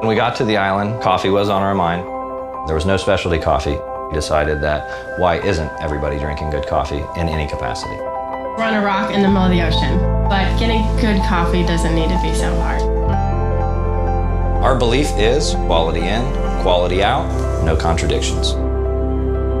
When we got to the island, coffee was on our mind. There was no specialty coffee. We decided that why isn't everybody drinking good coffee in any capacity? We're on a rock in the middle of the ocean, but getting good coffee doesn't need to be so hard. Our belief is quality in, quality out, no contradictions.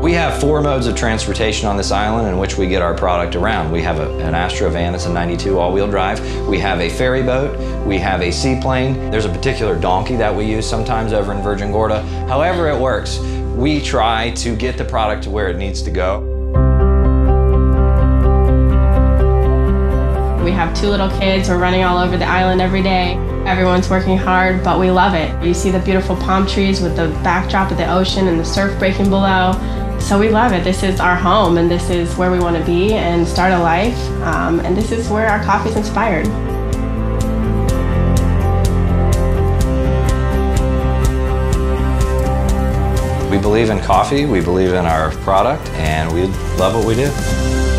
We have four modes of transportation on this island in which we get our product around. We have a, an Astro van that's a 92 all-wheel drive. We have a ferry boat. We have a seaplane. There's a particular donkey that we use sometimes over in Virgin Gorda. However it works, we try to get the product to where it needs to go. We have two little kids. We're running all over the island every day. Everyone's working hard, but we love it. You see the beautiful palm trees with the backdrop of the ocean and the surf breaking below. So we love it. This is our home, and this is where we want to be and start a life. Um, and this is where our coffee is inspired. We believe in coffee, we believe in our product, and we love what we do.